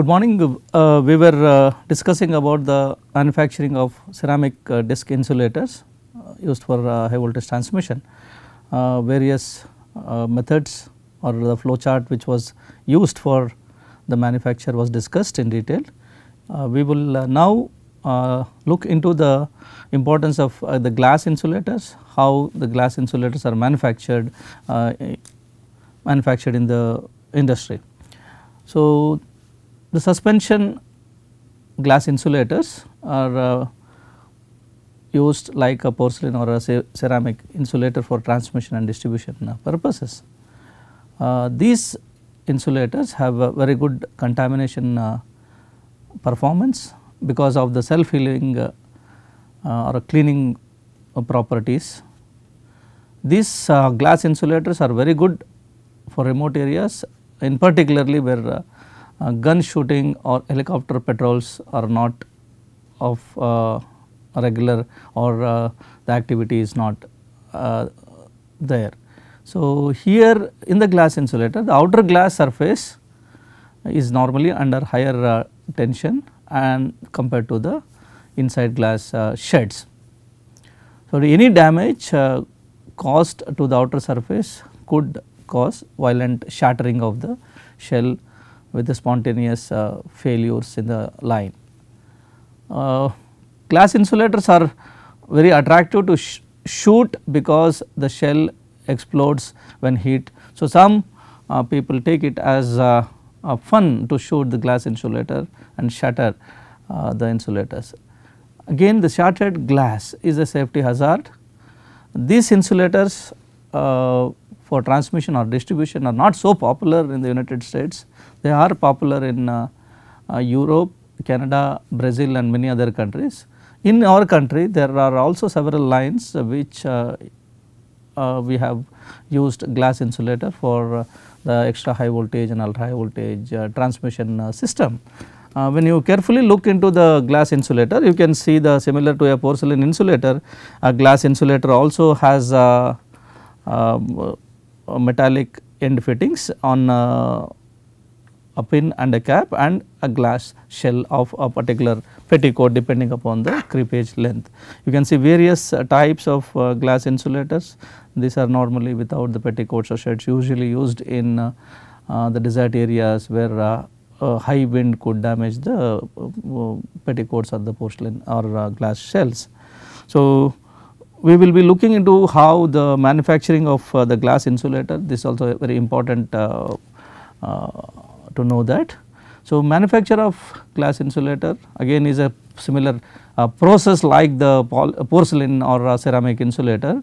Good morning. Uh, we were uh, discussing about the manufacturing of ceramic uh, disc insulators uh, used for uh, high voltage transmission. Uh, various methods or the flow chart which was used for the manufacture was discussed in detail. We will now look into the importance of the glass insulators, how the glass insulators are manufactured manufactured in the industry. So, the suspension glass insulators are uh, used like a porcelain or a ceramic insulator for transmission and distribution uh, purposes. Uh, these insulators have a very good contamination uh, performance because of the self healing uh, uh, or cleaning properties. These glass insulators are very good for remote areas in particularly where uh, gun shooting or helicopter patrols are not of uh, regular or uh, the activity is not uh, there. So, here in the glass insulator the outer glass surface is normally under higher uh, tension and compared to the inside glass uh, sheds. So, any damage caused to the outer surface could cause violent shattering of the shell with the spontaneous uh, failures in the line. Uh, glass insulators are very attractive to sh shoot because the shell explodes when heat. So, some uh, people take it as uh, fun to shoot the glass insulator and shatter uh, the insulators. Again the shattered glass is a safety hazard. These insulators uh, for transmission or distribution are not so popular in the United States. They are popular in uh, uh, Europe, Canada, Brazil and many other countries. In our country there are also several lines which uh, uh, we have used glass insulator for uh, the extra high voltage and ultra high voltage transmission system. Uh, when you carefully look into the glass insulator you can see the similar to a porcelain insulator a glass insulator also has uh, uh, metallic end fittings on a pin and a cap and a glass shell of a particular petticoat depending upon the creepage length. You can see various uh, types of uh, glass insulators these are normally without the petticoats or sheds usually used in uh, the desert areas where high wind could damage the petticoats or the porcelain or glass shells. So, we will be looking into how the manufacturing of uh, the glass insulator this is also a very important uh, uh, to know that. So, manufacture of glass insulator again is a similar uh, process like the porcelain or ceramic insulator,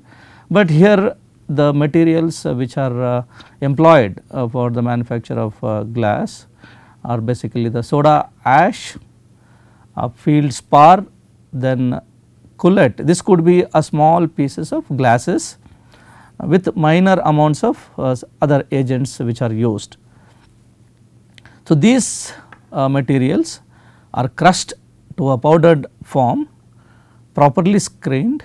but here the materials uh, which are uh, employed uh, for the manufacture of uh, glass are basically the soda ash, feldspar, then cullet. This could be a small pieces of glasses with minor amounts of uh, other agents which are used. So, these uh, materials are crushed to a powdered form properly screened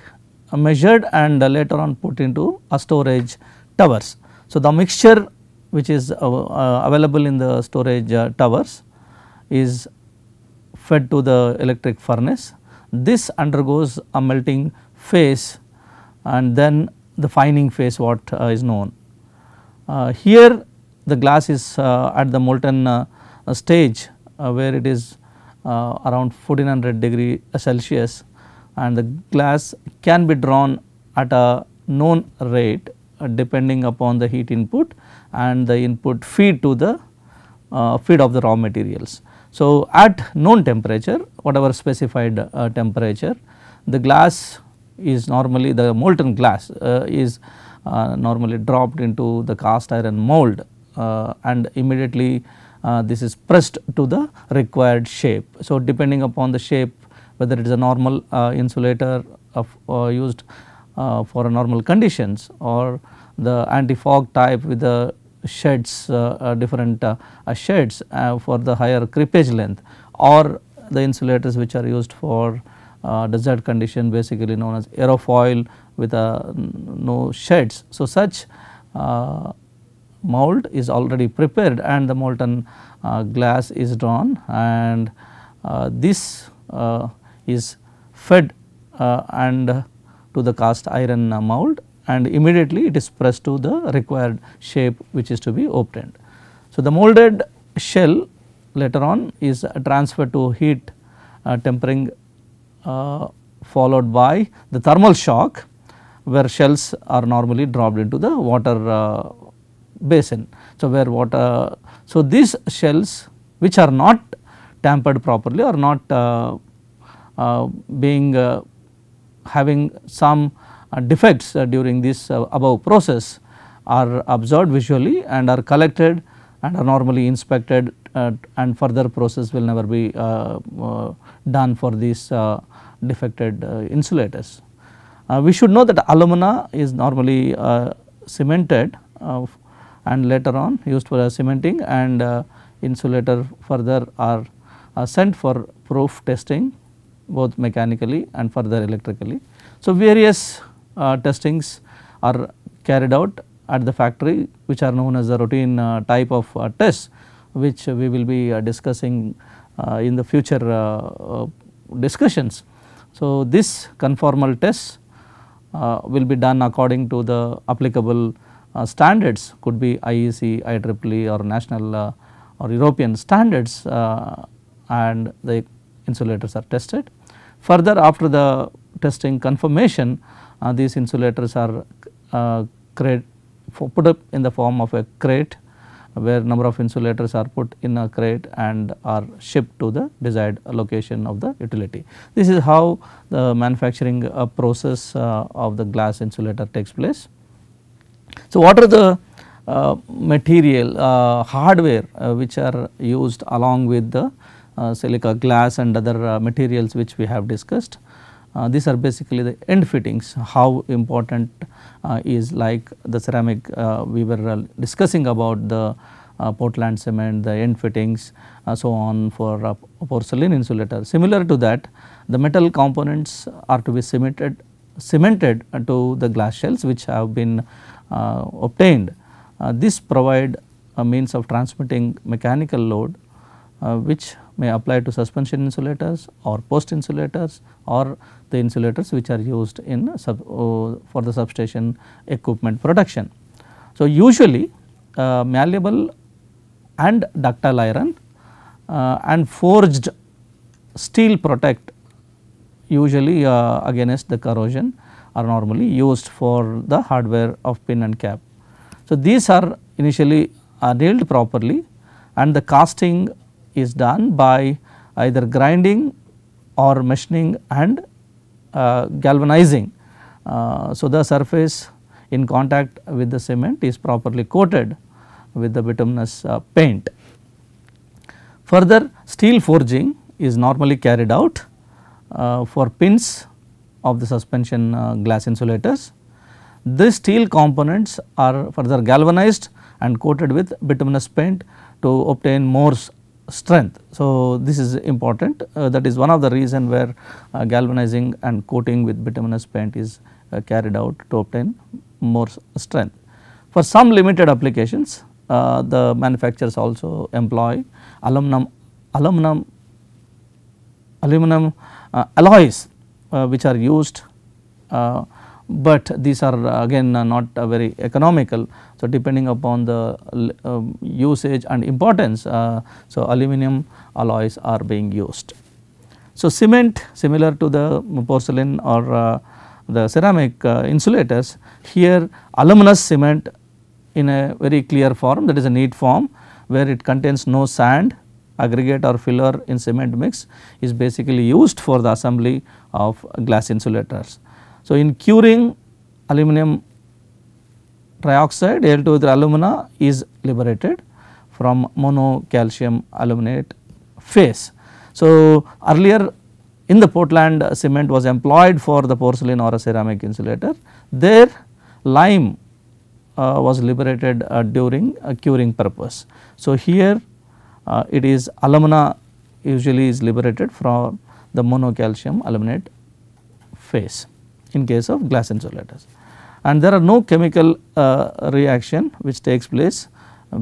uh, measured and uh, later on put into a storage towers. So, the mixture which is uh, uh, available in the storage towers is fed to the electric furnace. This undergoes a melting phase and then the fining phase what is known. here the glass is uh, at the molten uh, stage uh, where it is around 1400 degree Celsius and the glass can be drawn at a known rate depending upon the heat input and the input feed to the uh, feed of the raw materials. So, at known temperature whatever specified uh, temperature the glass is normally the molten glass uh, is normally dropped into the cast iron mold and immediately uh, this is pressed to the required shape. So, depending upon the shape whether it is a normal uh, insulator of used for normal conditions or the anti fog type with the sheds different sheds for the higher creepage length or the insulators which are used for uh, desert condition basically known as aerofoil with uh, no sheds. So, such uh, mold is already prepared and the molten uh, glass is drawn and uh, this uh, is fed and to the cast iron mold and immediately it is pressed to the required shape which is to be obtained. So, the molded shell later on is transferred to heat uh, tempering uh, followed by the thermal shock where shells are normally dropped into the water uh, basin. So, where water, so these shells which are not tampered properly or not uh, uh, being uh, having some uh, defects uh, during this uh, above process are observed visually and are collected and are normally inspected and further process will never be done for these defected insulators. we should know that alumina is normally cemented and later on used for cementing and insulator further are sent for proof testing both mechanically and further electrically. So, various uh, testings are carried out at the factory which are known as the routine uh, type of uh, tests which we will be uh, discussing uh, in the future uh, discussions. So, this conformal tests will be done according to the applicable standards could be IEC, IEEE or national or European standards and the insulators are tested. Further after the testing confirmation uh, these insulators are uh, put up in the form of a crate where number of insulators are put in a crate and are shipped to the desired location of the utility. This is how the manufacturing uh, process uh, of the glass insulator takes place. So, what are the uh, material uh, hardware which are used along with the silica glass and other materials which we have discussed. Uh, these are basically the end fittings how important uh, is like the ceramic uh, we were uh, discussing about the uh, Portland cement, the end fittings uh, so on for porcelain insulator. Similar to that the metal components are to be cemented cemented to the glass shells which have been obtained. this provide a means of transmitting mechanical load which may apply to suspension insulators or post insulators or the insulators which are used in sub, uh, for the substation equipment production. So, usually uh, malleable and ductile iron uh, and forged steel protect usually uh, against the corrosion are normally used for the hardware of pin and cap. So, these are initially nailed properly and the casting is done by either grinding or machining and uh, galvanizing. Uh, so, the surface in contact with the cement is properly coated with the bituminous uh, paint. Further steel forging is normally carried out uh, for pins of the suspension uh, glass insulators. These steel components are further galvanized and coated with bituminous paint to obtain more strength. So, this is important uh, that is one of the reason where uh, galvanizing and coating with bituminous paint is uh, carried out to obtain more strength. For some limited applications uh, the manufacturers also employ aluminum aluminum aluminum uh, alloys which are used but these are again not very economical. So, depending upon the um, usage and importance, uh, so aluminum alloys are being used. So, cement similar to the porcelain or uh, the ceramic uh, insulators, here aluminous cement in a very clear form that is a neat form where it contains no sand aggregate or filler in cement mix is basically used for the assembly of glass insulators. So, in curing aluminum trioxide Al2 with alumina is liberated from monocalcium aluminate phase. So, earlier in the Portland cement was employed for the porcelain or a ceramic insulator, there lime uh, was liberated uh, during a curing purpose. So, here uh, it is alumina usually is liberated from the monocalcium aluminate phase in case of glass insulators. And there are no chemical uh, reaction which takes place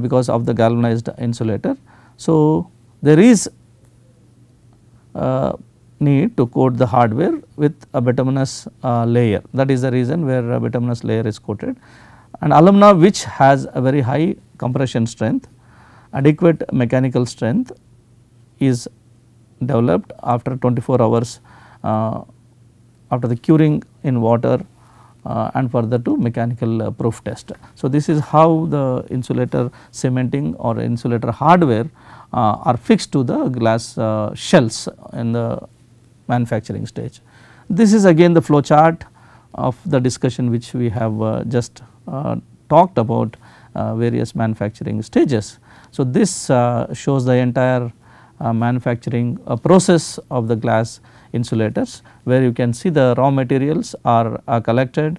because of the galvanized insulator. So, there is uh, need to coat the hardware with a bituminous uh, layer that is the reason where a bituminous layer is coated and alumina which has a very high compression strength adequate mechanical strength is developed after 24 hours uh, after the curing in water uh, and further to mechanical uh, proof test. So, this is how the insulator cementing or insulator hardware uh, are fixed to the glass uh, shells in the manufacturing stage. This is again the flow chart of the discussion which we have uh, just talked about various manufacturing stages. So, this shows the entire manufacturing process of the glass insulators where you can see the raw materials are, collected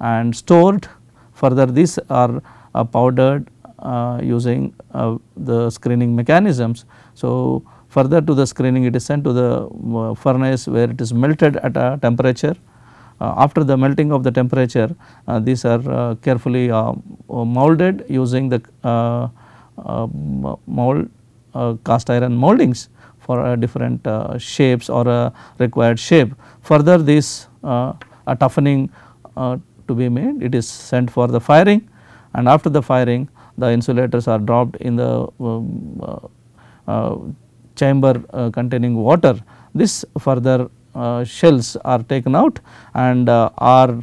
and stored further these are uh, powdered uh, using uh, the screening mechanisms. So, further to the screening it is sent to the uh, furnace where it is melted at a temperature. Uh, after the melting of the temperature uh, these are carefully molded using the mold cast iron moldings for uh, different uh, shapes or a required shape. Further this uh, a toughening to be made it is sent for the firing and after the firing the insulators are dropped in the um, chamber containing water. This further shells are taken out and are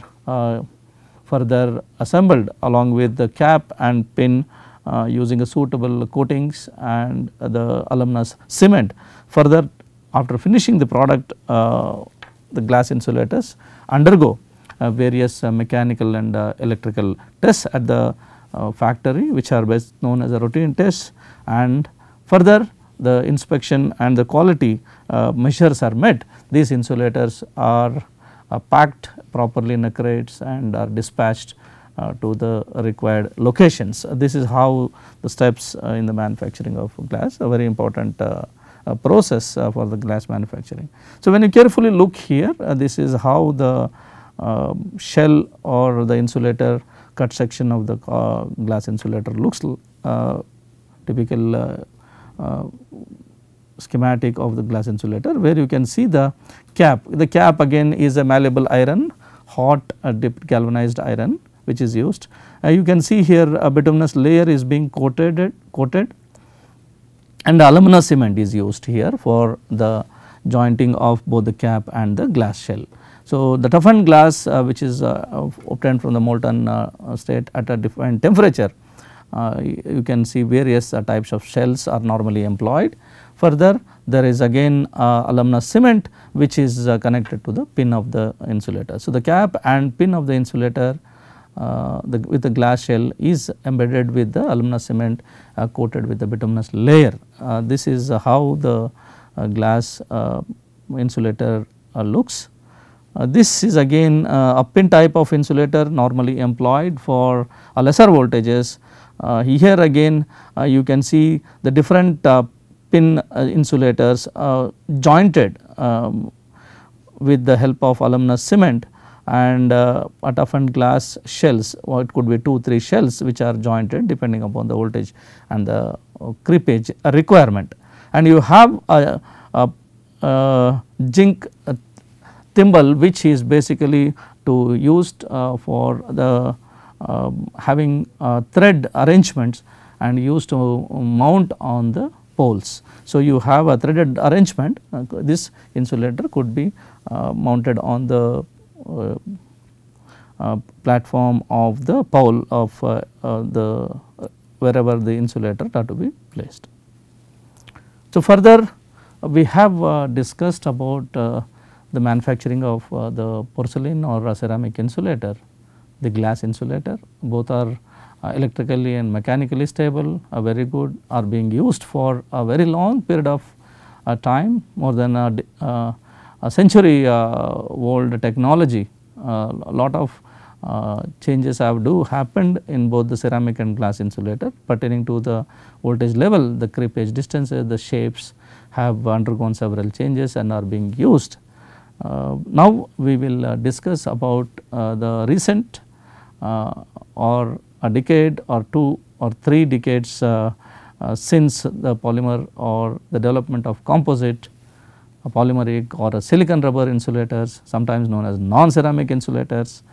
further assembled along with the cap and pin uh, using a suitable coatings and the aluminous cement. Further after finishing the product uh, the glass insulators undergo uh, various uh, mechanical and uh, electrical tests at the uh, factory which are best known as a routine tests and further the inspection and the quality measures are met these insulators are packed properly in the crates and are dispatched uh, to the required locations. Uh, this is how the steps uh, in the manufacturing of glass a very important process for the glass manufacturing. So, when you carefully look here this is how the um, shell or the insulator cut section of the glass insulator looks typical schematic of the glass insulator where you can see the cap. The cap again is a malleable iron hot uh, dipped galvanized iron which is used. Uh, you can see here a bituminous layer is being coated, coated and alumina cement is used here for the jointing of both the cap and the glass shell. So, the toughened glass uh, which is uh, obtained from the molten uh, state at a defined temperature uh, you can see various uh, types of shells are normally employed. Further there is again uh, alumina cement which is connected to the pin of the insulator. So, the cap and pin of the insulator the, with the glass shell is embedded with the alumina cement uh, coated with the bituminous layer. Uh, this is how the uh, glass uh, insulator uh, looks. this is again a pin type of insulator normally employed for lesser voltages. here again you can see the different pin insulators jointed um, with the help of alumina cement and uh, a toughened glass shells or it could be 2 3 shells which are jointed depending upon the voltage and the uh, creepage requirement. And you have a, a, a zinc uh, thimble which is basically to used uh, for the um, having uh, thread arrangements and used to mount on the poles. So, you have a threaded arrangement uh, this insulator could be mounted on the Uh, uh, platform of the pole of uh, uh the wherever the insulator are to be placed. So, further we have discussed about the manufacturing of the porcelain or ceramic insulator, the glass insulator both are uh, electrically and mechanically stable are very good are being used for a very long period of uh, time more than a, a century uh, old technology a lot of uh, changes have do happened in both the ceramic and glass insulator pertaining to the voltage level the creepage distances the shapes have undergone several changes and are being used. Uh, now we will uh, discuss about uh, the recent uh, or a decade or two or 3 decades since the polymer or the development of composite a polymeric or a silicon rubber insulators sometimes known as non-ceramic insulators.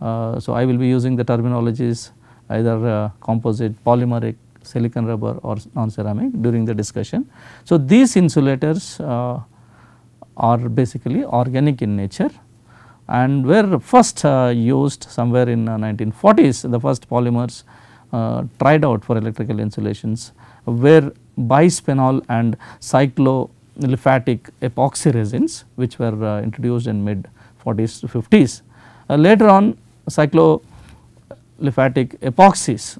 Uh, so, I will be using the terminologies either uh, composite, polymeric, silicon rubber or non-ceramic during the discussion. So, these insulators uh, are basically organic in nature and were first uh, used somewhere in 1940s the first polymers tried out for electrical insulations were bisphenol and cycloaliphatic epoxy resins which were uh, introduced in mid 40s to 50s. Uh, later on cycloaliphatic epoxies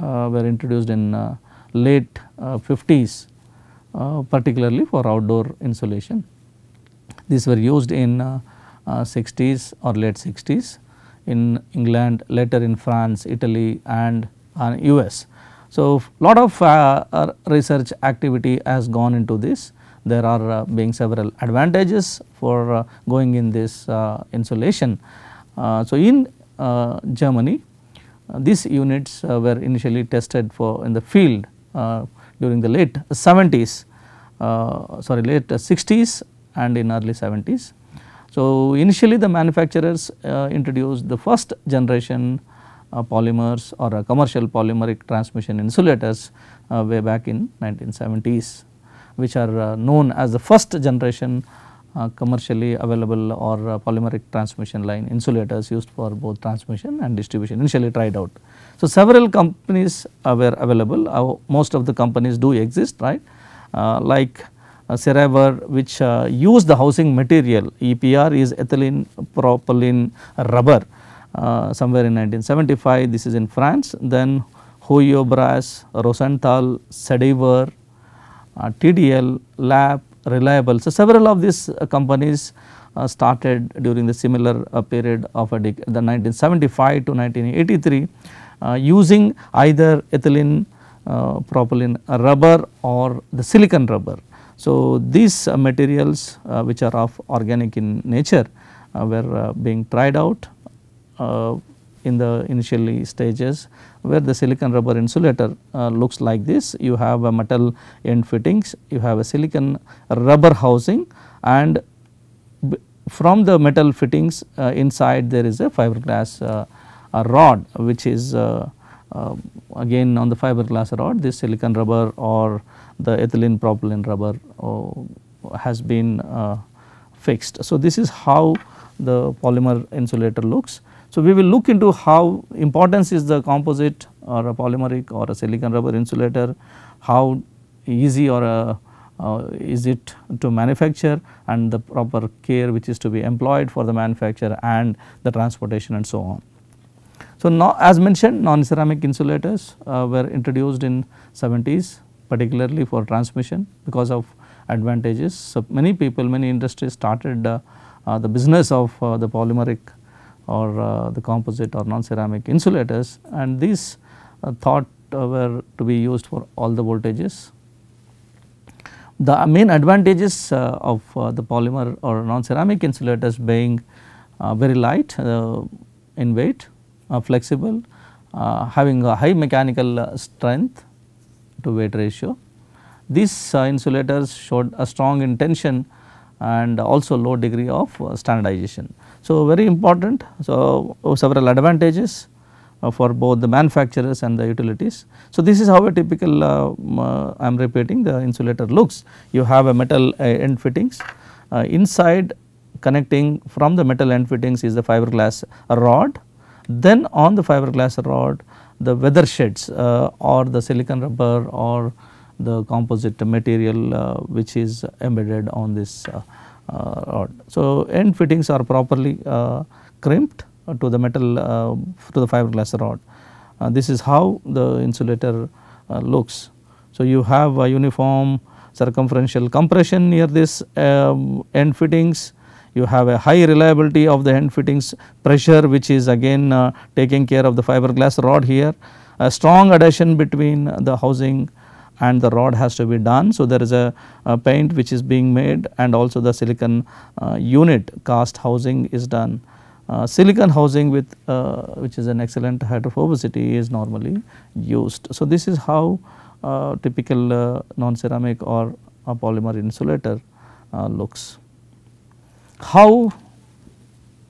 uh, were introduced in uh, late 50s uh, particularly for outdoor insulation. These were used in 60s or late 60s in England later in France, Italy and US. So, lot of uh, research activity has gone into this. There are uh, being several advantages for uh, going in this uh, insulation. So, in Germany these units were initially tested for in the field during the late 70s sorry late 60s and in early 70s. So, initially the manufacturers introduced the first generation uh, polymers or commercial polymeric transmission insulators uh, way back in 1970s which are known as the first generation uh, commercially available or uh, polymeric transmission line insulators used for both transmission and distribution initially tried out. So, several companies uh, were available. Most of the companies do exist right? Like uh, Ceraver which use the housing material EPR is ethylene propylene rubber uh, somewhere in 1975 this is in France. Then Huiobras, Rosenthal, Sediver, uh, TDL, LAP, Reliable. So, several of these uh, companies uh, started during the similar uh, period of the 1975 to 1983 uh, using either ethylene propylene rubber or the silicon rubber. So, these materials which are of organic in nature were being tried out uh, in the initially stages where the silicon rubber insulator uh, looks like this. You have a metal end fittings, you have a silicon rubber housing and from the metal fittings uh, inside there is a fiberglass uh, rod which is uh, uh, again on the fiberglass rod this silicon rubber or the ethylene propylene rubber has been fixed. So, this is how the polymer insulator looks so, we will look into how importance is the composite or a polymeric or a silicon rubber insulator, how easy or a, uh, is it to manufacture and the proper care which is to be employed for the manufacture and the transportation and so on. So, now as mentioned non ceramic insulators uh, were introduced in 70s particularly for transmission because of advantages. So, many people many industries started uh, uh the business of uh, the polymeric or uh, the composite or non-ceramic insulators and these uh, thought were to be used for all the voltages. The main advantages uh, of uh, the polymer or non-ceramic insulators being uh, very light uh, in weight, flexible, having a high mechanical strength to weight ratio. These insulators showed a strong intention and also low degree of standardization. So, very important. So, several advantages uh, for both the manufacturers and the utilities. So, this is how a typical uh, I am repeating the insulator looks. You have a metal uh, end fittings uh, inside connecting from the metal end fittings is the fiberglass rod. Then on the fiberglass rod the weather sheds uh, or the silicon rubber or the composite material uh, which is embedded on this uh, rod. So, end fittings are properly uh, crimped to the metal uh, to the fiberglass rod. this is how the insulator looks. So, you have a uniform circumferential compression near this um, end fittings you have a high reliability of the end fittings pressure which is again uh, taking care of the fiberglass rod here a strong adhesion between the housing and the rod has to be done. So, there is a, a paint which is being made and also the silicon uh, unit cast housing is done. uh, silicon housing with uh, which is an excellent hydrophobicity is normally used. So, this is how uh, typical uh, non-ceramic or a polymer insulator uh, looks. How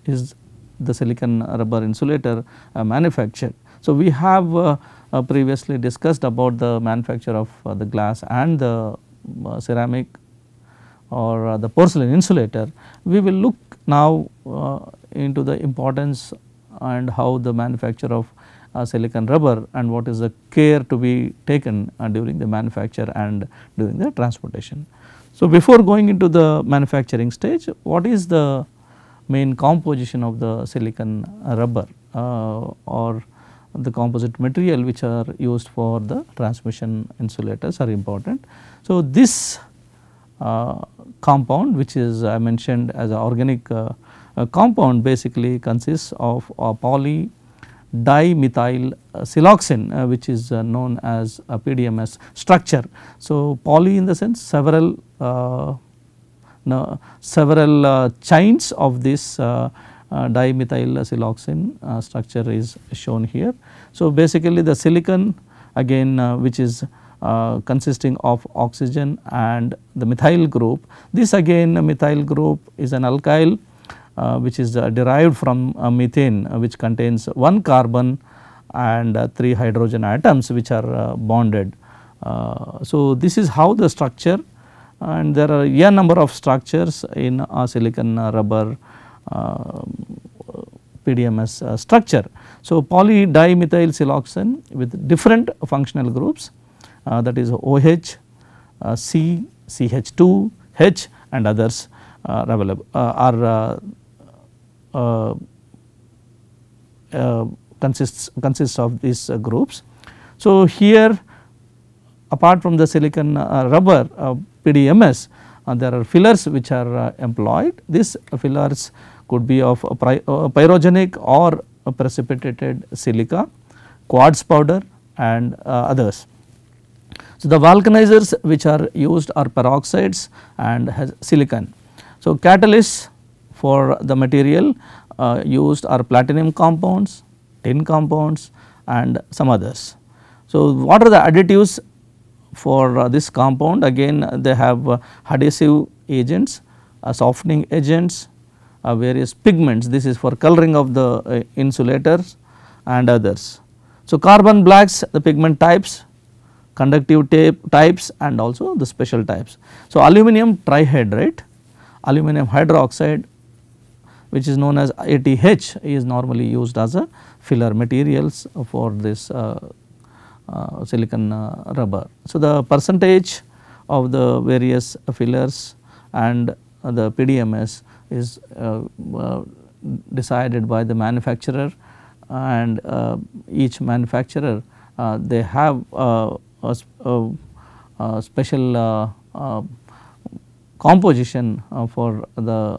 is the silicon rubber insulator manufactured? So, we have previously discussed about the manufacture of uh, the glass and the uh, ceramic or uh, the porcelain insulator. We will look now into the importance and how the manufacture of silicon rubber and what is the care to be taken during the manufacture and during the transportation. So, before going into the manufacturing stage, what is the main composition of the silicon rubber uh, or the composite material which are used for the transmission insulators are important. So, this uh, compound which is I mentioned as an organic uh, compound basically consists of a poly dimethyl siloxane uh, which is uh, known as a PDMS structure. So, poly in the sense several uh, no, several chains of this uh, dimethyl siloxane uh, structure is shown here. So, basically the silicon again uh, which is consisting of oxygen and the methyl group. This again methyl group is an alkyl uh, which is uh, derived from uh, methane which contains one carbon and 3 hydrogen atoms which are bonded. so, this is how the structure and there are a number of structures in a silicon rubber uh, PDMS uh, structure. So, polydimethyl siloxane with different functional groups uh, that is OH, C, CH2, H and others uh, uh, are available are consists consists of these groups. So, here apart from the silicon rubber PDMS there are fillers which are employed. These fillers could be of pyrogenic or precipitated silica, quartz powder and uh, others. So, the vulcanizers which are used are peroxides and silicon. So, catalysts for the material uh, used are platinum compounds, tin compounds and some others. So, what are the additives for uh, this compound again they have uh, adhesive agents, uh, softening agents, various pigments this is for coloring of the uh, insulators and others. So, carbon blacks the pigment types, conductive tape types and also the special types. So, aluminum trihydrate, aluminum hydroxide which is known as ATH is normally used as a filler materials for this uh, uh, silicon uh, rubber. So, the percentage of the various fillers and the PDMS is uh, uh, decided by the manufacturer and uh, each manufacturer they have a, special composition for the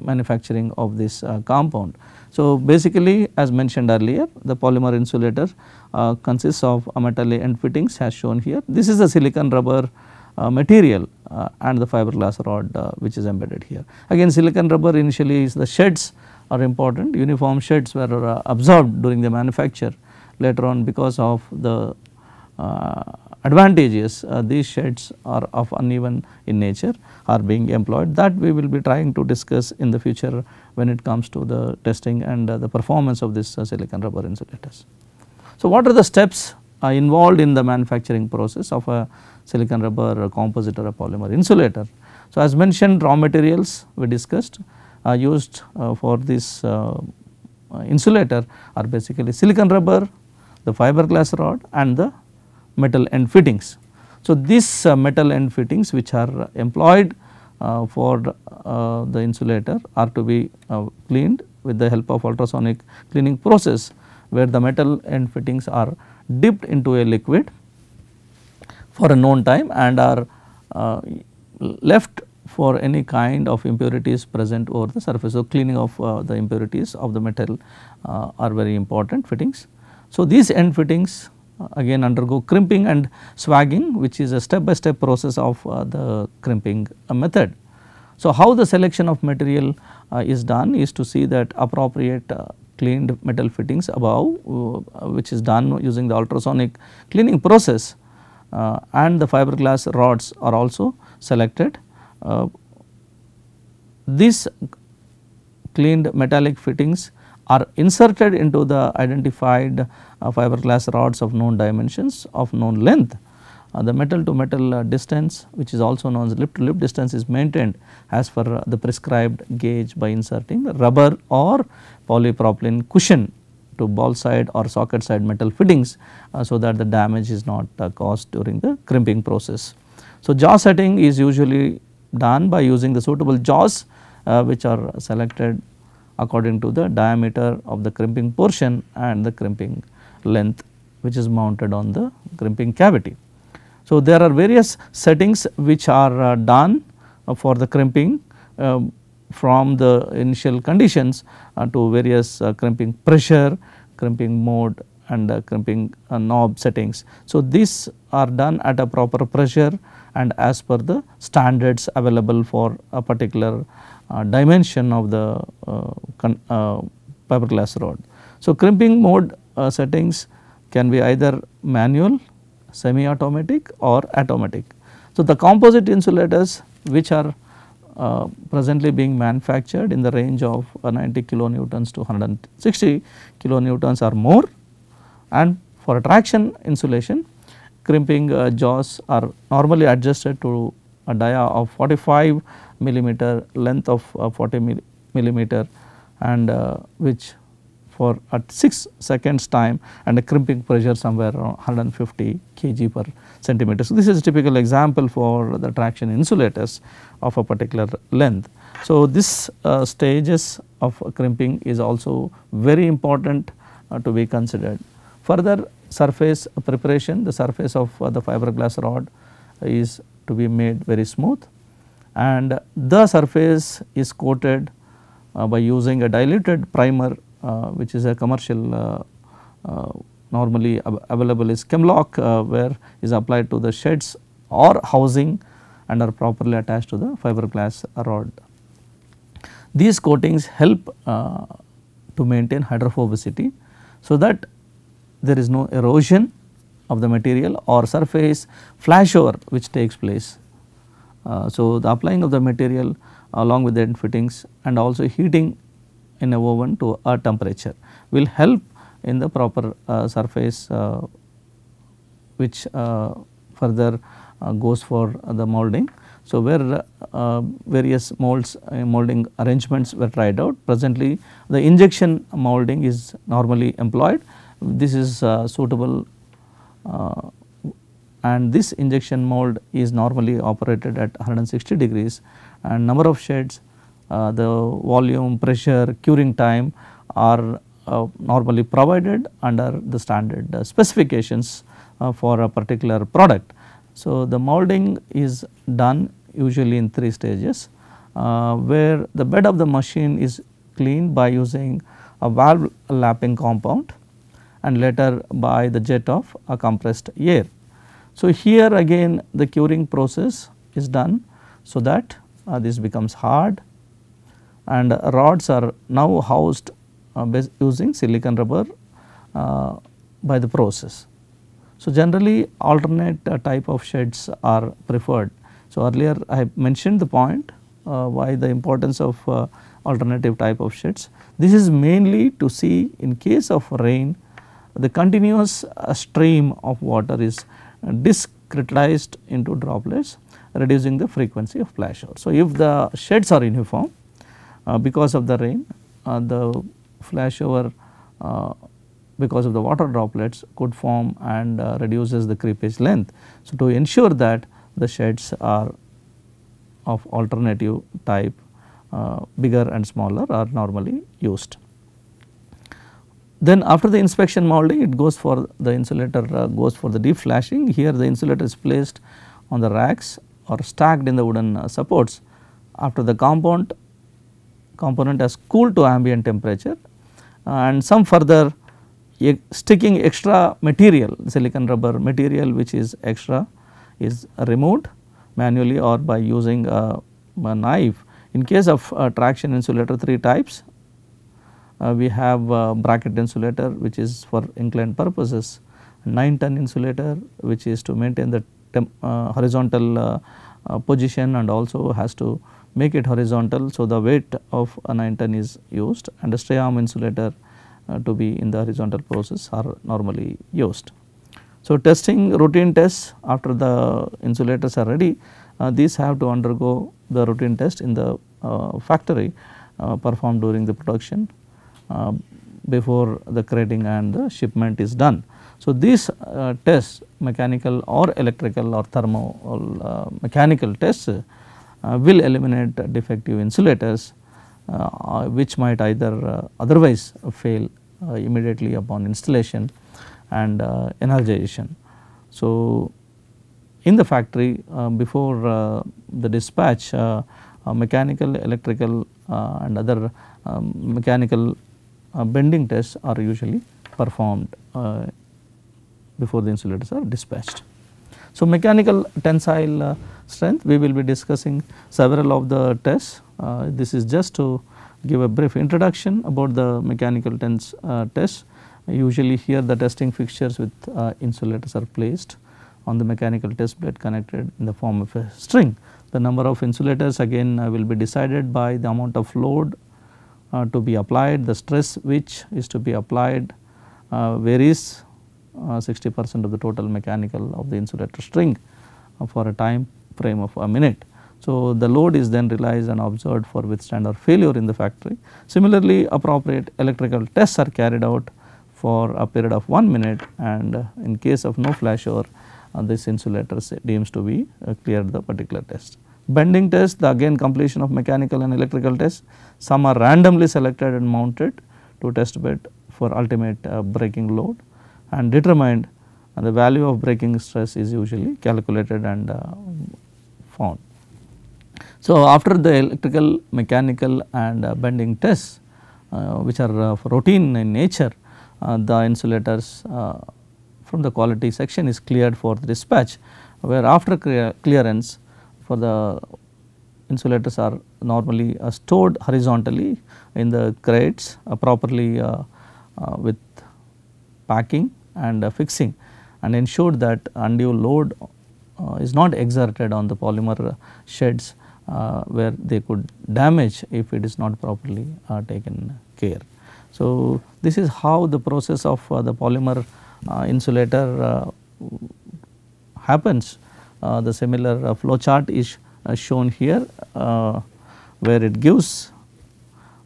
manufacturing of this compound. So, basically as mentioned earlier the polymer insulator uh, consists of a metal end fittings as shown here. This is a silicon rubber uh, material uh, and the fiberglass rod uh, which is embedded here. Again silicon rubber initially is the sheds are important uniform sheds were absorbed during the manufacture later on because of the advantages uh, these sheds are of uneven in nature are being employed that we will be trying to discuss in the future when it comes to the testing and uh, the performance of this uh, silicon rubber insulators. So, what are the steps involved in the manufacturing process of a silicon rubber composite or a polymer insulator. So, as mentioned raw materials we discussed are used uh, for this uh, insulator are basically silicon rubber, the fiberglass rod and the metal end fittings. So, these uh, metal end fittings which are employed uh, for uh, the insulator are to be uh, cleaned with the help of ultrasonic cleaning process where the metal end fittings are dipped into a liquid for a known time and are uh, left for any kind of impurities present over the surface. So, cleaning of uh, the impurities of the metal uh, are very important fittings. So, these end fittings uh, again undergo crimping and swaging which is a step by step process of uh, the crimping uh, method. So, how the selection of material is done is to see that appropriate cleaned metal fittings above which is done using the ultrasonic cleaning process and the fiberglass rods are also selected. Uh, these cleaned metallic fittings are inserted into the identified uh, fiberglass rods of known dimensions of known length. Uh, the metal to metal uh, distance which is also known as lip to lip distance is maintained as per uh, the prescribed gauge by inserting rubber or polypropylene cushion to ball side or socket side metal fittings uh, so that the damage is not uh, caused during the crimping process. So, jaw setting is usually done by using the suitable jaws uh, which are selected according to the diameter of the crimping portion and the crimping length which is mounted on the crimping cavity. So, there are various settings which are done for the crimping um, from the initial conditions uh, to various uh, crimping pressure, crimping mode and uh, crimping knob settings. So, these are done at a proper pressure and as per the standards available for a particular dimension of the fiberglass rod. So, crimping mode settings can be either manual, semi automatic or automatic. So, the composite insulators which are uh, presently being manufactured in the range of uh, 90 kilonewtons to 160 kilonewtons or more. And for traction insulation crimping uh, jaws are normally adjusted to a dia of 45 millimeter length of uh, 40 millimeter and uh, which for at 6 seconds time and a crimping pressure somewhere around 150 kg per centimeter. So, this is a typical example for the traction insulators of a particular length. So, this uh, stages of crimping is also very important uh, to be considered. Further surface preparation, the surface of uh, the fiberglass rod is to be made very smooth and the surface is coated uh, by using a diluted primer uh, which is a commercial uh, normally available is Chemlok where is applied to the sheds or housing and are properly attached to the fiberglass rod. These coatings help uh, to maintain hydrophobicity so that there is no erosion of the material or surface flashover which takes place. Uh, so, the applying of the material along with the fittings and also heating in a oven to a temperature will help in the proper uh, surface uh, which uh, further goes for the molding. So, where various molds molding arrangements were tried out presently the injection molding is normally employed. This is suitable and this injection mold is normally operated at 160 degrees and number of sheds uh, the volume, pressure, curing time are normally provided under the standard uh, specifications for a particular product. So, the molding is done usually in 3 stages where the bed of the machine is cleaned by using a valve lapping compound and later by the jet of a compressed air. So, here again the curing process is done so that uh, this becomes hard and rods are now housed uh, using silicon rubber uh, by the process. So, generally alternate uh, type of sheds are preferred. So, earlier I mentioned the point uh, why the importance of uh, alternative type of sheds. This is mainly to see in case of rain the continuous uh, stream of water is discretized into droplets reducing the frequency of flashover. So, if the sheds are uniform uh, because of the rain uh, the flashover uh, because of the water droplets could form and reduces the creepage length. So, to ensure that the sheds are of alternative type uh, bigger and smaller are normally used. Then after the inspection molding it goes for the insulator uh, goes for the deep flashing here the insulator is placed on the racks or stacked in the wooden uh, supports. After the compound component has cooled to ambient temperature and some further sticking extra material silicon rubber material which is extra is removed manually or by using a, a knife. In case of uh, traction insulator three types, uh, we have uh, bracket insulator which is for inclined purposes, 9 ton insulator which is to maintain the uh, horizontal uh, position and also has to make it horizontal. So, the weight of a 9 is used and a stray arm insulator to be in the horizontal process are normally used. So, testing routine tests after the insulators are ready these have to undergo the routine test in the factory performed during the production uh, before the crating and the shipment is done. So, these uh, tests mechanical or electrical or thermo uh, mechanical tests uh, will eliminate defective insulators uh, which might either uh, otherwise fail immediately upon installation and energization. So, in the factory before the dispatch mechanical, electrical and other um, mechanical uh, bending tests are usually performed uh, before the insulators are dispatched. So, mechanical tensile uh, strength we will be discussing several of the tests. Uh, this is just to give a brief introduction about the mechanical tens uh, tests. Usually here the testing fixtures with insulators are placed on the mechanical test bed connected in the form of a string. The number of insulators again will be decided by the amount of load uh, to be applied, the stress which is to be applied uh, varies 60 percent of the total mechanical of the insulator string for a time frame of a minute. So, the load is then realized and observed for withstand or failure in the factory. Similarly, appropriate electrical tests are carried out for a period of 1 minute and uh, in case of no flashover uh, this insulator deems to be uh, cleared the particular test. Bending test the again completion of mechanical and electrical tests some are randomly selected and mounted to test bed for ultimate uh, breaking load and determined and the value of breaking stress is usually calculated and uh, found. So, after the electrical, mechanical and uh, bending tests uh, which are uh, routine in nature, uh, the insulators from the quality section is cleared for the dispatch where after clearance for the insulators are normally uh, stored horizontally in the crates uh, properly uh, uh with packing and uh, fixing and ensure that undue load uh, is not exerted on the polymer sheds where they could damage if it is not properly taken care. So, this is how the process of the polymer insulator happens uh, the similar uh, flow chart is uh, shown here where it gives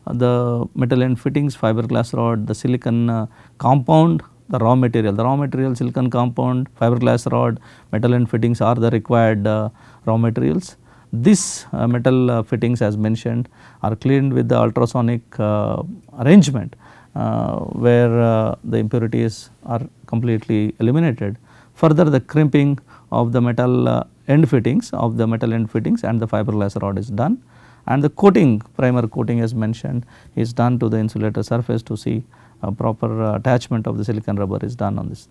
the metal end fittings, fiberglass rod, the silicon compound, the raw material. The raw material silicon compound, fiberglass rod, metal end fittings are the required raw materials. This uh, metal uh, fittings as mentioned are cleaned with the ultrasonic uh, arrangement where the impurities are completely eliminated. Further the crimping of the metal uh, end fittings of the metal end fittings and the fiberglass rod is done and the coating primer coating as mentioned is done to the insulator surface to see proper uh, attachment of the silicon rubber is done on this.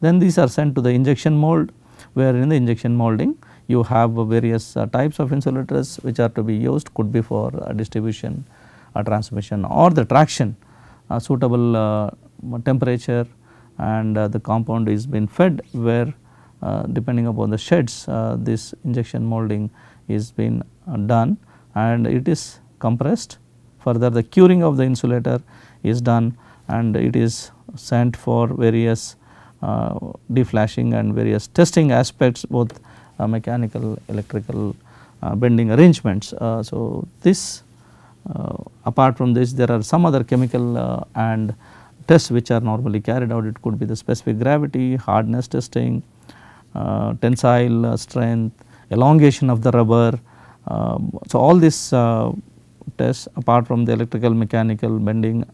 Then these are sent to the injection mold where in the injection molding you have various uh, types of insulators which are to be used could be for uh, distribution, uh, transmission or the traction suitable temperature and the compound is being fed where depending upon the sheds this injection molding is being done and it is compressed further the curing of the insulator is done and it is sent for various uh, deflashing and various testing aspects both uh, mechanical electrical uh, bending arrangements. so, this apart from this there are some other chemical and tests which are normally carried out it could be the specific gravity, hardness testing, uh, tensile uh, strength, elongation of the rubber. Um, so, all these uh, tests apart from the electrical mechanical bending.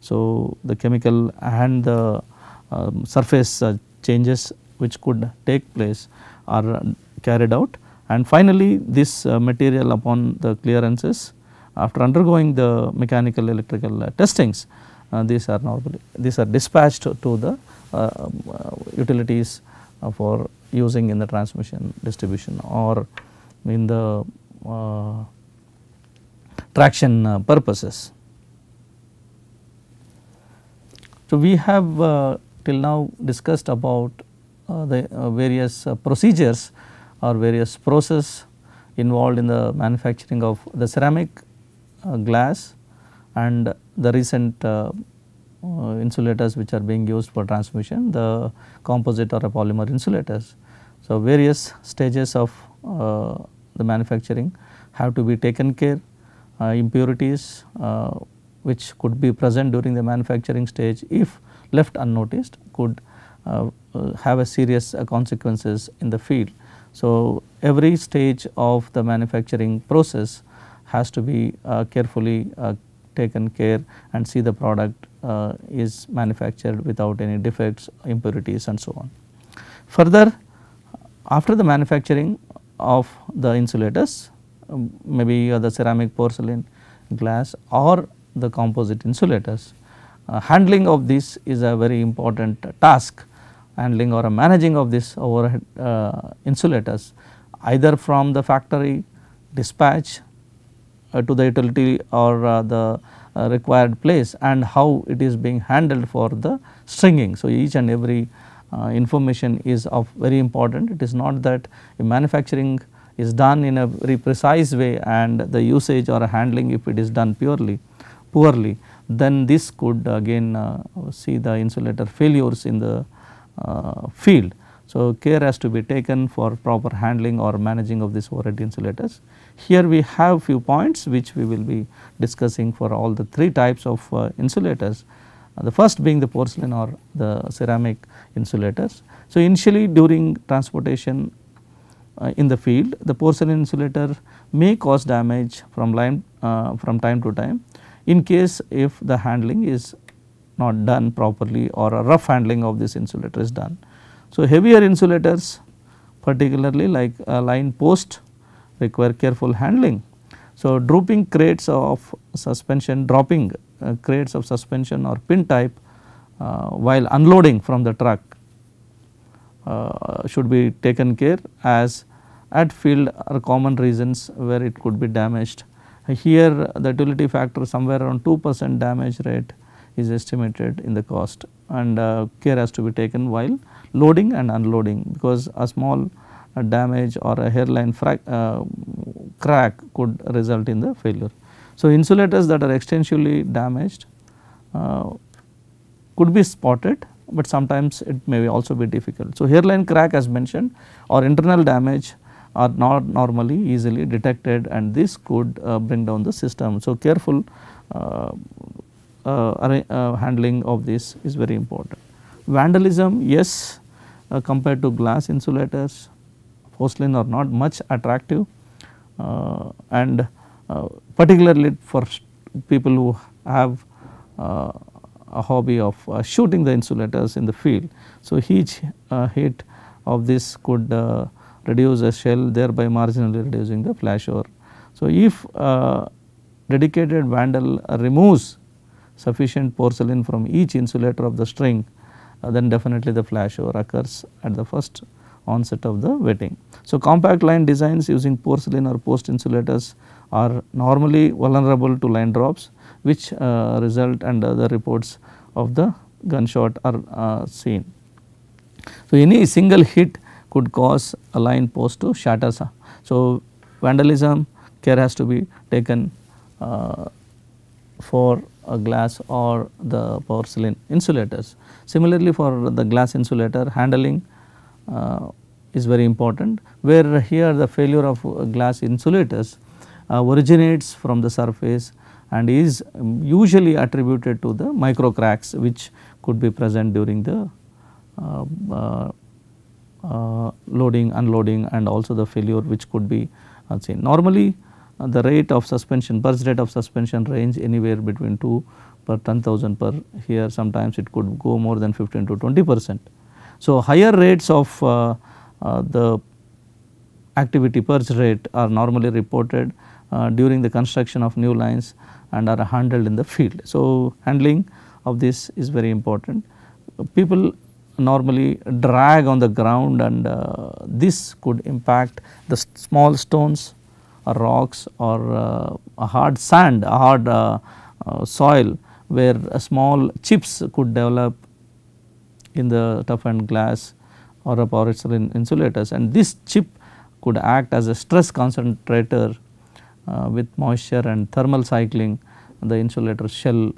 So, the chemical and the um, surface changes which could take place are carried out and finally this uh, material upon the clearances after undergoing the mechanical electrical uh, testings uh, these are normally these are dispatched to the um, utilities for using in the transmission distribution or in the uh, traction uh, purposes. So, we have uh, till now discussed about uh, the uh, various uh, procedures or various process involved in the manufacturing of the ceramic uh, glass and the recent uh, insulators which are being used for transmission the composite or polymer insulators. So, various stages of the manufacturing have to be taken care impurities which could be present during the manufacturing stage if left unnoticed could uh, uh, have a serious uh, consequences in the field. So, every stage of the manufacturing process has to be uh, carefully taken care and see the product uh, is manufactured without any defects, impurities and so on. Further after the manufacturing of the insulators um, maybe uh, the ceramic porcelain glass or the composite insulators uh, handling of this is a very important task handling or a managing of this overhead uh, insulators either from the factory dispatch uh, to the utility or uh, the uh, required place and how it is being handled for the stringing. So, each and every uh, information is of very important. It is not that manufacturing is done in a very precise way and the usage or handling if it is done purely poorly then this could again uh, see the insulator failures in the uh, field. So, care has to be taken for proper handling or managing of these overhead insulators. Here we have few points which we will be discussing for all the three types of uh, insulators. Uh, the first being the porcelain or the ceramic insulators. So, initially during transportation uh, in the field the porcelain insulator may cause damage from line uh, from time to time in case if the handling is not done properly or a rough handling of this insulator is done. So, heavier insulators particularly like a line post require careful handling. So, drooping crates of suspension dropping uh, crates of suspension or pin type uh, while unloading from the truck uh, should be taken care as at field are common reasons where it could be damaged. Here the utility factor somewhere around 2 percent damage rate is estimated in the cost and uh, care has to be taken while loading and unloading because a small uh, damage or a hairline uh, crack could result in the failure. So, insulators that are extensively damaged uh, could be spotted, but sometimes it may also be difficult. So, hairline crack as mentioned or internal damage are not normally easily detected and this could uh, bring down the system. So, careful uh, uh, uh, handling of this is very important. Vandalism yes uh, compared to glass insulators porcelain are not much attractive and particularly for people who have a hobby of uh, shooting the insulators in the field. So, each uh, hit of this could uh, reduce a shell thereby marginally reducing the flashover. So, if dedicated vandal removes sufficient porcelain from each insulator of the string uh, then definitely the flashover occurs at the first onset of the wetting. So, compact line designs using porcelain or post insulators are normally vulnerable to line drops which uh, result and the reports of the gunshot are uh, seen. So, any single hit could cause a line post to shatter. So, vandalism care has to be taken uh, for a glass or the porcelain insulators. Similarly, for the glass insulator handling uh, is very important where here the failure of glass insulators uh, originates from the surface and is usually attributed to the micro cracks which could be present during the uh, uh, uh loading, unloading and also the failure which could be seen. Normally uh, the rate of suspension burst rate of suspension range anywhere between 2 per 10,000 per here sometimes it could go more than 15 to 20 percent. So, higher rates of uh, uh, the activity purge rate are normally reported uh, during the construction of new lines and are handled in the field. So, handling of this is very important. People normally drag on the ground and uh, this could impact the small stones or rocks or uh, a hard sand, a hard uh, uh, soil where small chips could develop in the toughened glass or a polyester insulators. And this chip could act as a stress concentrator uh, with moisture and thermal cycling the insulator shell uh,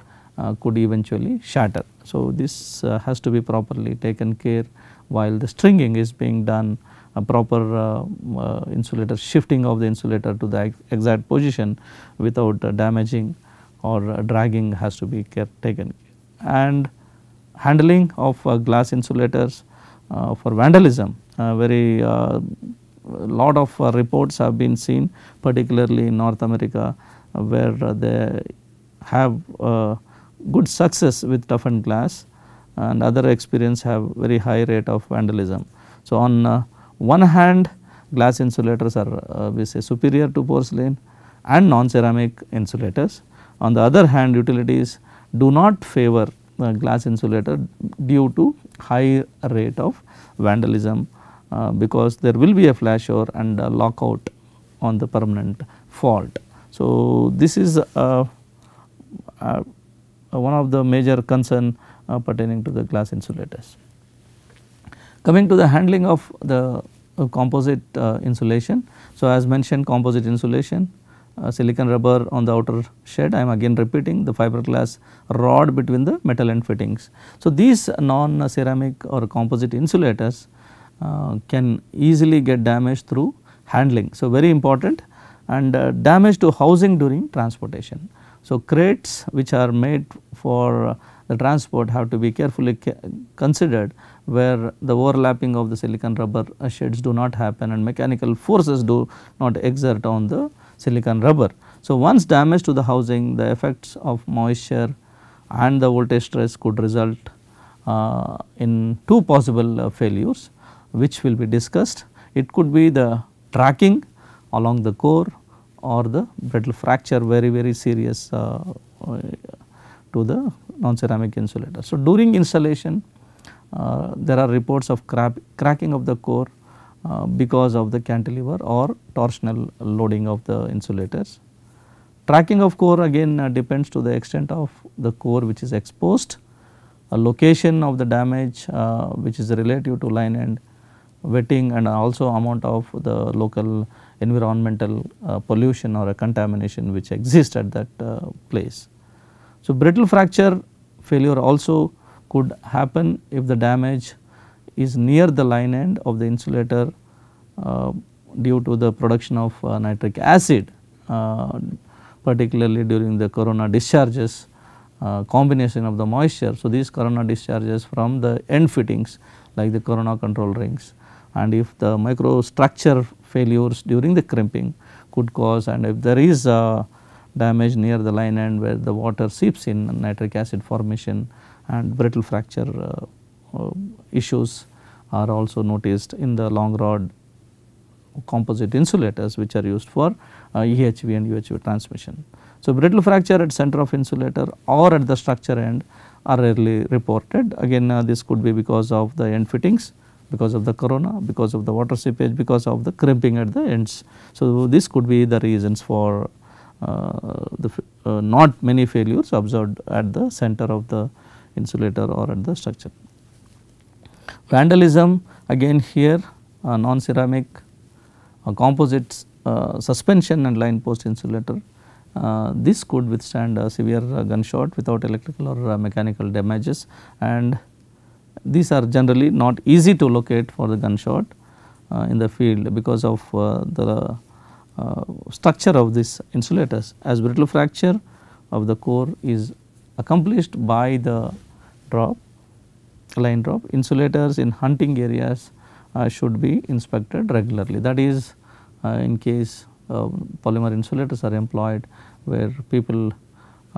could eventually shatter. So, this uh, has to be properly taken care while the stringing is being done a proper uh, uh, insulator shifting of the insulator to the exact position without uh, damaging or dragging has to be taken and handling of glass insulators for vandalism very lot of reports have been seen particularly in North America where they have good success with toughened glass and other experience have very high rate of vandalism. So, on uh, one hand glass insulators are uh, we say superior to porcelain and non-ceramic insulators. On the other hand utilities do not favor uh, glass insulator due to high rate of vandalism uh, because there will be a flash over and a lockout on the permanent fault. So, this is uh, uh, one of the major concern uh, pertaining to the glass insulators. Coming to the handling of the uh, composite uh, insulation. So, as mentioned composite insulation uh, silicon rubber on the outer shed I am again repeating the fiberglass rod between the metal end fittings. So, these non ceramic or composite insulators uh, can easily get damaged through handling. So, very important and uh, damage to housing during transportation. So, crates which are made for the transport have to be carefully ca considered where the overlapping of the silicon rubber sheds do not happen and mechanical forces do not exert on the silicon rubber. So, once damage to the housing the effects of moisture and the voltage stress could result uh, in two possible uh, failures which will be discussed. It could be the tracking along the core or the brittle fracture very very serious uh, to the non-ceramic insulator. So, during installation uh, there are reports of cracking of the core uh, because of the cantilever or torsional loading of the insulators. Tracking of core again depends to the extent of the core which is exposed, a location of the damage which is relative to line end wetting and also amount of the local environmental uh, pollution or a contamination which exists at that uh, place. So, brittle fracture failure also could happen if the damage is near the line end of the insulator uh, due to the production of uh, nitric acid uh, particularly during the corona discharges uh, combination of the moisture. So, these corona discharges from the end fittings like the corona control rings and if the microstructure failures during the crimping could cause and if there is damage near the line end where the water seeps in nitric acid formation and brittle fracture uh, uh, issues are also noticed in the long rod composite insulators which are used for uh, EHV and UHV transmission. So, brittle fracture at center of insulator or at the structure end are rarely reported again uh, this could be because of the end fittings because of the corona, because of the water seepage, because of the crimping at the ends. So, this could be the reasons for uh, the uh, not many failures observed at the center of the insulator or at the structure. Vandalism again here uh, non-ceramic composites suspension and line post insulator uh, this could withstand a severe uh, gunshot without electrical or uh, mechanical damages and these are generally not easy to locate for the gunshot uh, in the field because of uh, the uh, structure of these insulators. As brittle fracture of the core is accomplished by the drop line drop insulators in hunting areas uh, should be inspected regularly. That is uh, in case polymer insulators are employed where people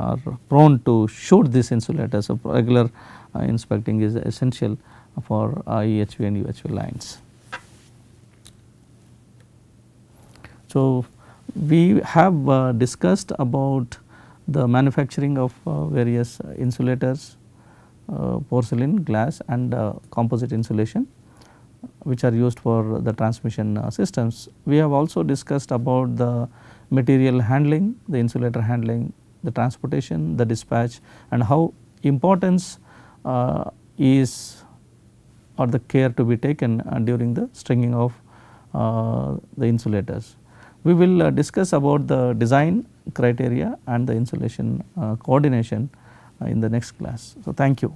are prone to shoot these insulators so regular uh, inspecting is essential for EHV and UHV lines. So, we have uh, discussed about the manufacturing of uh, various insulators, porcelain, glass and composite insulation. which are used for the transmission uh, systems. We have also discussed about the material handling, the insulator handling, the transportation, the dispatch and how importance uh, is or the care to be taken uh, during the stringing of uh, the insulators. We will uh, discuss about the design criteria and the insulation uh, coordination uh, in the next class. So, thank you.